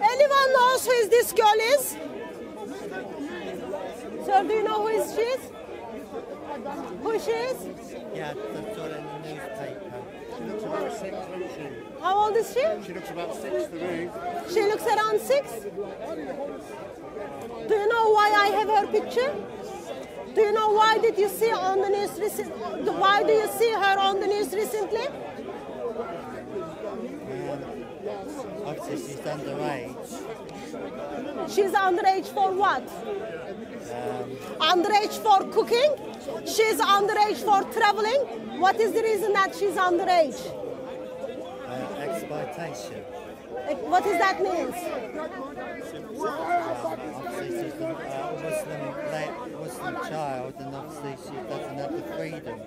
Anyone knows who is this girl is? Sir, do you know who is she is? Who she is? Yeah, the newspaper. She looks about six, doesn't she? How old is she? She looks about six to me. She looks around six. Do you know why I have her picture? Do you know why did you see on news recent? Why do you see her on the news recently? Obviously, she's underage. She's underage for what? Underage for cooking? She's underage for traveling? What is the reason that she's underage? Uh, exploitation. What does that mean? A uh, Muslim child, and obviously she doesn't have the freedom.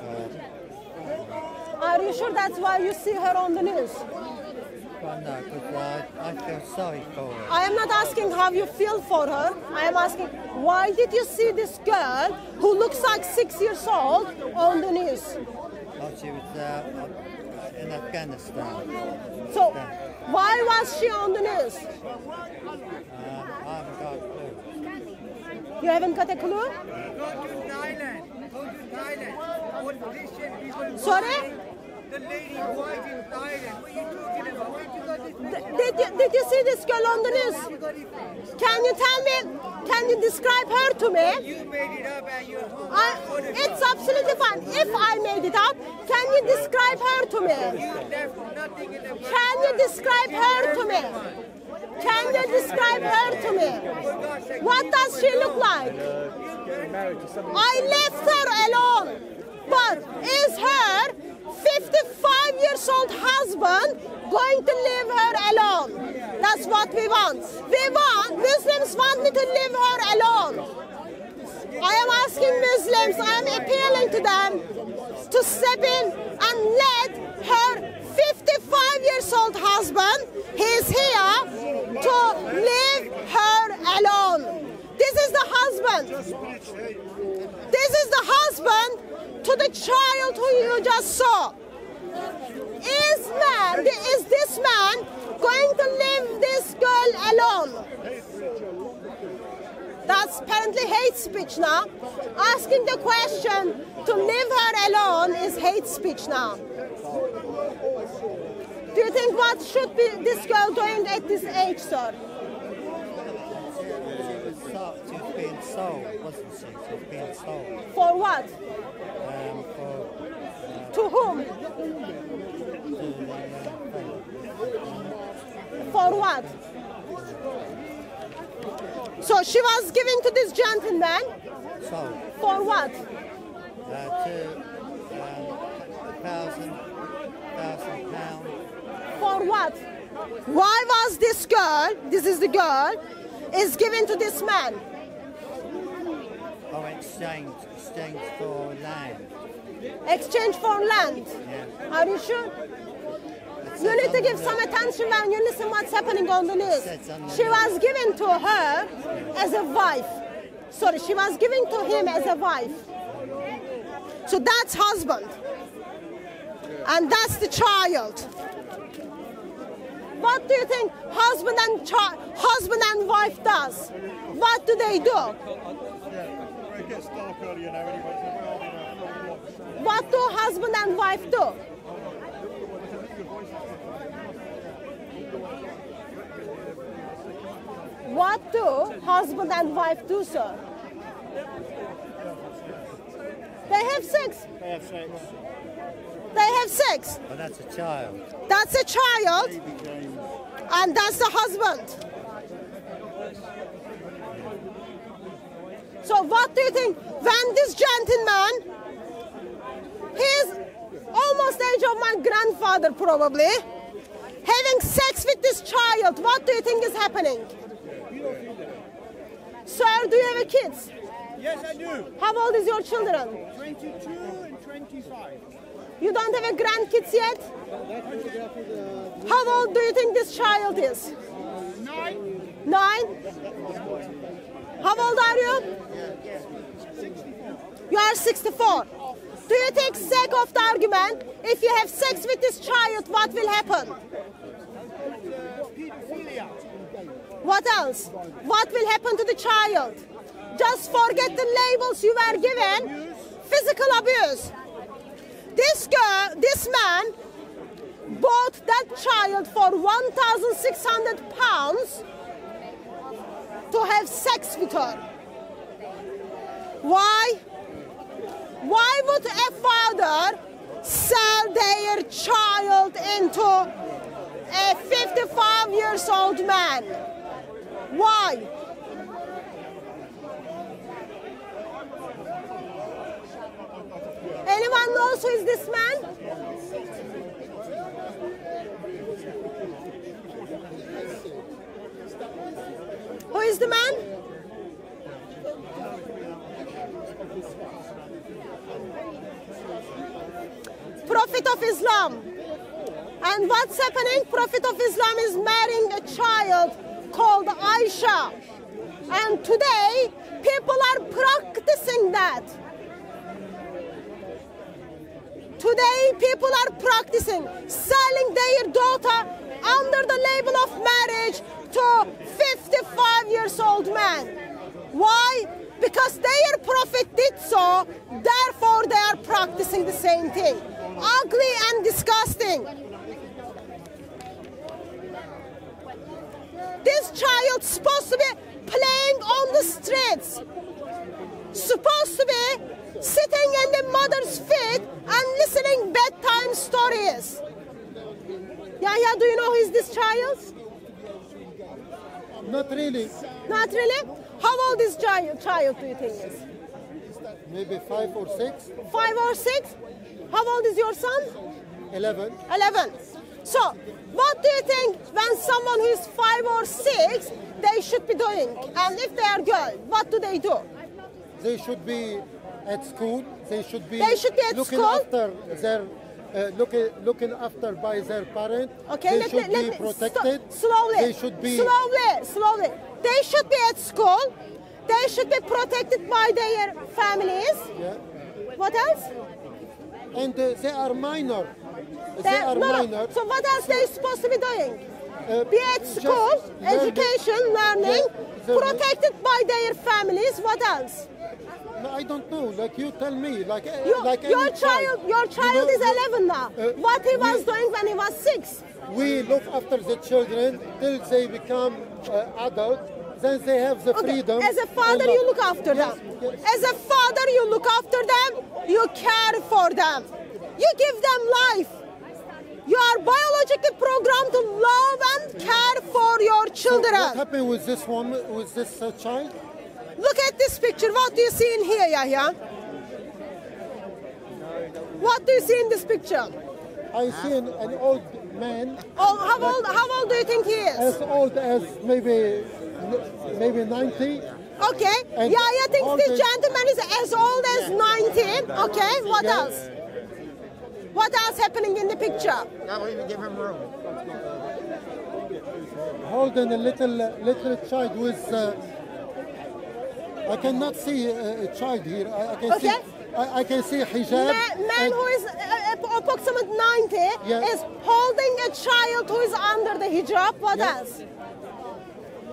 Uh, Are you sure that's why you see her on the news? well, no, because I, I feel sorry for her. I am not asking how you feel for her. I am asking why did you see this girl who looks like six years old on the news? Oh, she was uh, in Afghanistan. So why was she on the news? You haven't got a clue? Go to Thailand. Go to Thailand. What Christian people Sorry? The lady white in Thailand. What are you talking about? Where you got this Th- Did you, did you see this girl on the news? Can you tell me? Can you describe her to me? You made it up you're home. I, it's absolutely fine. If I made it up, can you describe her to me? You left nothing in the Can you describe her to me? Can you describe her to me? What does she look like? I left her alone. But is her 55 years old husband going to leave her alone? That's what we want. We want, Muslims want me to leave her alone. I am asking Muslims, I am appealing to them to step in and let her 55 years old husband, he's here, to leave her alone. This is the husband. This is the husband to the child who you just saw. Is man, is this man going to leave this girl alone? That's apparently hate speech now. Asking the question to leave her alone is hate speech now. Do you think what should be this girl doing at this age, sir? Being sold, wasn't she? She was being sold For what? um, for To whom? to uh. For what? So she was given to this gentleman sold for what? uh, to um, thousand thousand pounds. For what? Why was this girl, this is the girl, is given to this man? Oh, exchange exchange for land. Exchange for land. Yeah. Are you sure? You need to give some attention when you listen what's happening on the news. She was given to her as a wife. Sorry, she was given to him as a wife. So that's husband. And that's the child. What do you think husband and chi- husband and wife does? What do they do? What do husband and wife do? What do husband and wife do, sir? They have sex. They have sex. They have sex. Well, that's a child. That's a child, and that's the husband. So, what do you think? When this gentleman, he's almost age of my grandfather, probably, having sex with this child, what do you think is happening? Sir, do you have kids? Yes, I do. How old is your children? 22 and 25. You don't have a grandkids yet? How old do you think this child is? Nine. Nine? How old are you? You are 64. Do you take sake of the argument? If you have sex with this child, what will happen? What else? What will happen to the child? Just forget the labels you were given. Physical abuse. This man bought that child for 1,600 pounds to have sex with her. Why? Why would a father sell their child into a 55 years old man? Why? Anyone knows who is this man? Who is the man? Prophet of Islam. And what's happening? Prophet of Islam is marrying a child called Aisha. And today, people are practicing that. Today, people are practicing selling their daughter under the label of marriage to 55 years old man. Why? Because their prophet did so, therefore they are practicing the same thing. Ugly and disgusting. This child's supposed to be playing on the streets, supposed to be sitting in the mother's feet and listening bedtime stories. Yahya, do you know who is this child? Not really. Not really? How old is child, child do you think is? Maybe five or six, Five or six? How old is your son? eleven. 11. So, what do you think when someone who is five or six, they should be doing? And if they are girl, what do they do? They should be at school. They should be. They should be at looking school? after their. Uh, looking, looking after by their parent. Okay, they let should me, let be me protected. slowly. They should be. slowly, slowly. They should be at school. They should be protected by their families. Yeah. What else? And uh, they are minor. They, They- are no, no. minor. So what else they supposed to be doing? Uh, Be at school, education, learning, Yeah, protected by their families. What else? No, I don't know. Like you tell me. Like uh, Your, like your any child, your You child know, is 11 now. uh, what he was we- doing when he was six? We look after the children till they become uh, adult. Then they have the Okay, freedom. As a father, you look after Yes, them. yes. As a father, you look after them. You care for them. You give them life. You are biologically programmed to love and care for your children. What happened with this woman, with this uh, child? Look at this picture. What do you see in here, Yahya? What do you see in this picture? I see an, an old man, Oh, how old? How old do you think he is? as old as maybe maybe 90. Okay. And Yahya thinks all this gentleman is as old as 90. Okay. What Yeah. else? What else happening in the picture? That won't even give him room. holding a little little child with. Uh, I cannot see a, child here. I, I can Okay. see. I, I can see hijab. Man, man who is uh, uh, approximately 90 Yeah. is holding a child who is under the hijab. What Yeah. else?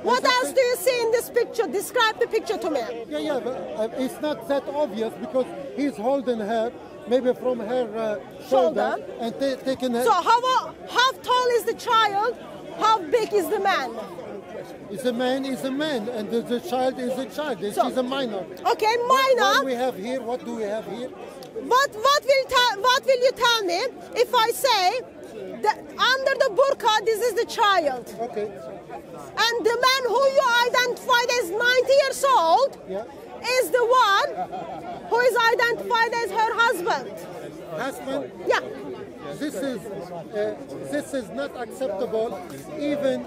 What else do you see in this picture? Describe the picture to me. Yeah, yeah, but uh, it's not that obvious because he's holding her, maybe from her uh, shoulder, Shoulder. and taking her. So how how tall is the child? How big is the man? Is a man is a man, and the, the child is a child. So- She's a minor. Okay, minor. What minor. we have here? What do we have here? What what will tell what will you tell me if I say that under the burqa this is the child Okay. and the man who you identified as 90 years old Yeah. is the one who is identified as her husband. Husband. Yeah. This is uh, this is not acceptable, even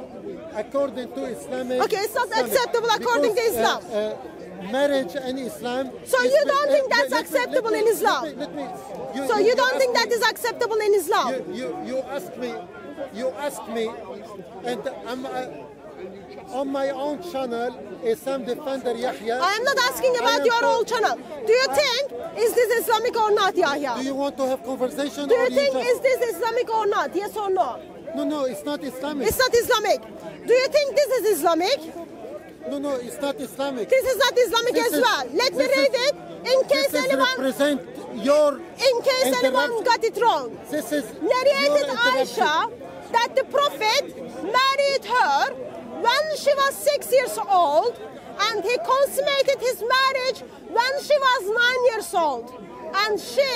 according to Islamic. Okay, it's not Islamic, acceptable according to Islam. Uh, uh, marriage and Islam. So you don't uh, think that's acceptable in Islam? Let me, let me, So you don't think that is acceptable in Islam? You, you, you ask me, you ask me, and I'm, uh, on my own channel, Islam Defender Yahya. I am not asking about your own channel. Do you think is this Islamic or not, Yahya? Do you want to have conversation Do you think just... is this Islamic or not? Yes or no? No, no, it's not Islamic. It's not Islamic. Do you think this is Islamic? No, no, it's not Islamic. This is not Islamic This as is- well. Let me read is- it in case anyone represent your in case anyone got it wrong. This is narrated. Aisha that the Prophet married her when she was six years old and he consummated his marriage when she was nine years old. And she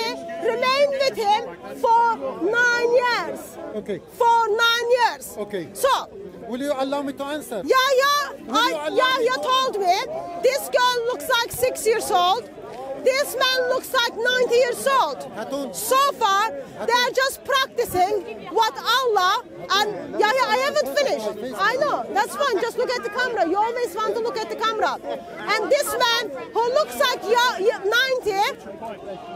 remained with him for nine years. Okay. For nine years. Okay. So, Will you allow me to answer? yeah, yeah, Will you I, yeah, me- you told me this girl looks like six years old. This man looks like 90 years old. So far, they're just practicing what Allah and yeah, yeah, I haven't finished. I know, that's fine. Just look at the camera. You always want to look at the camera. And this man who looks like yeah, yeah, 90,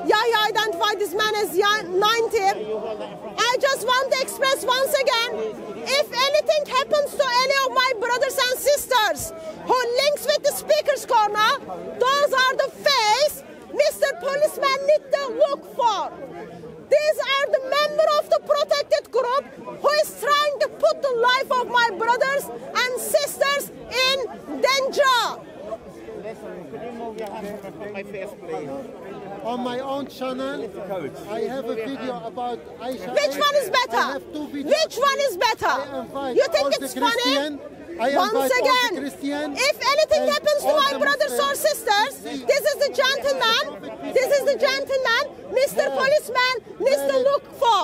yeah, yeah, identify this man as yeah, 90. I just want to express once again, if anything happens to any of my brothers and sisters who links with the speaker's corner, those are the face Mr. Policeman need to look for. These are the member of the protected group who is trying to put the life of my brothers and sisters in danger. On my own channel, I have a video about Aisha. Which Aid. one is I better? have two. Which one is better? invite You think it's funny? I Once invite all the again, if anything happens to my brothers or sisters, this is the gentleman, this is the gentleman Mr. Yeah. Policeman needs to look for.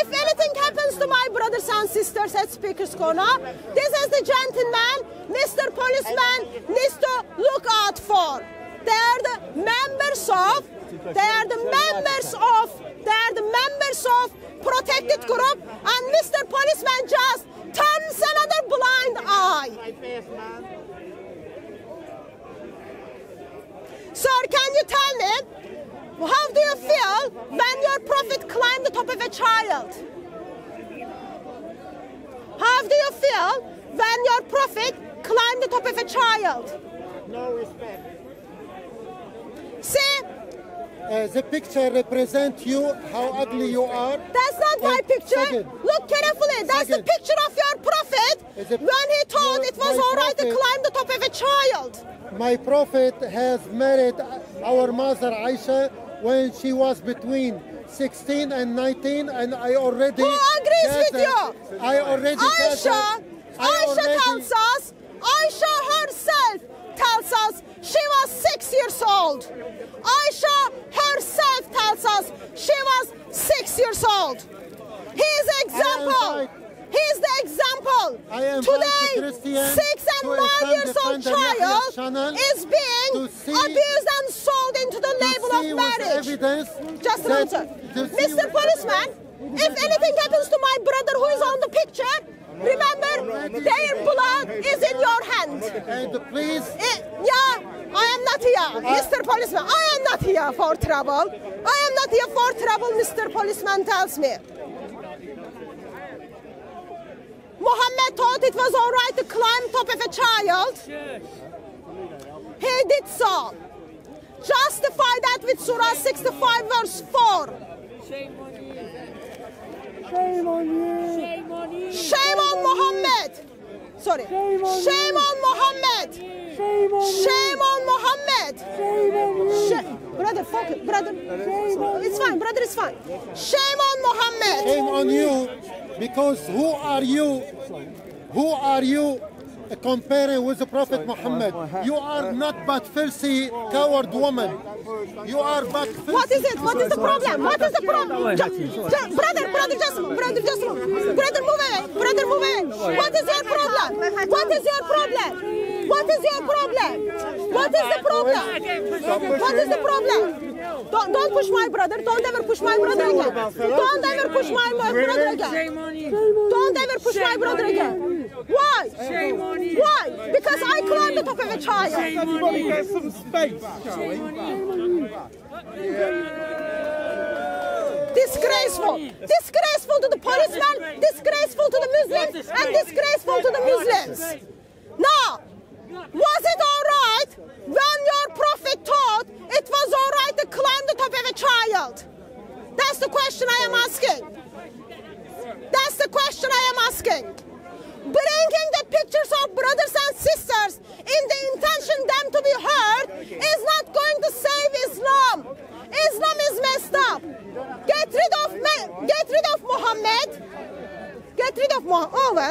If anything happens to my brothers and sisters at Speaker's Corner, this is the gentleman Mr. Policeman needs to look out for. They are the members of, they are the members of, they are the members of protected group and Mr. Policeman just turns another blind eye. Sir, can you tell me, how do you feel when your prophet climbed the top of a child? How do you feel when your prophet climbed the top of a child? No respect. Uh, the picture represents you, how ugly you are. that's not my picture. second- Look carefully. That's the picture of your prophet when he Your- it was all right to prophet- climb the top of a child. My prophet has married our mother Aisha when she was between 16 and 19, and I already. Who agrees with you? I already. Aisha, I Aisha already- tells us, Aisha herself tells us she was six years old. Aisha herself tells us she was six years old. He's the example. invite- He's the example. Today, six and nine years old child is being abused and sold into the label of marriage. Just a that- minute, sir. to see Mr. Policeman, if anything happens to my brother who is on the picture, remember their blood is in your hand. And please, Eh, yeah, not here, Mr. Policeman. I am not here for trouble. I am not here for trouble, Mr. Policeman tells me. Mohammed thought it was all right to climb top of a child. He did so. Justify that with Surah 65 verse 4. Shame on you. Shame on you. Shame on you. Shame on Muhammad. Sorry. Shame on Shame on Muhammad. Shame on you. Shame on Muhammad. Shame on you. Sh- brother, fuck it. Brother. It's fine. Brother, it's fine. Shame on Muhammad. shame on you, because who are you? Who are you comparing with the Prophet Muhammad? You are not but filthy, coward woman. You are but filthy. What is it? What is the problem? What is the problem? Brother, brother, just, brother, just, brother, move away. Brother, move away. What is your problem? What is your problem? What is your problem? What is the problem? What is the problem? Don't, don't push my brother. Don't ever push my brother again. Don't ever push my my brother again. Shame on you. Don't ever push my brother again. Why? Shame on you. Why? Because I climbed the top of a child. Everybody get some space, shall we? Disgraceful. Disgraceful to the policemen, disgraceful to the Muslims, and disgraceful to the Muslims. Was it all right when your prophet taught it was all right to climb the top of a child? That's the question I am asking. That's the question I am asking. Bringing the pictures of brothers and sisters in the intention them to be heard is not going to save Islam. Islam is messed up. Get rid of get rid of Muhammad. Get rid of Muhammad. Over. Oh,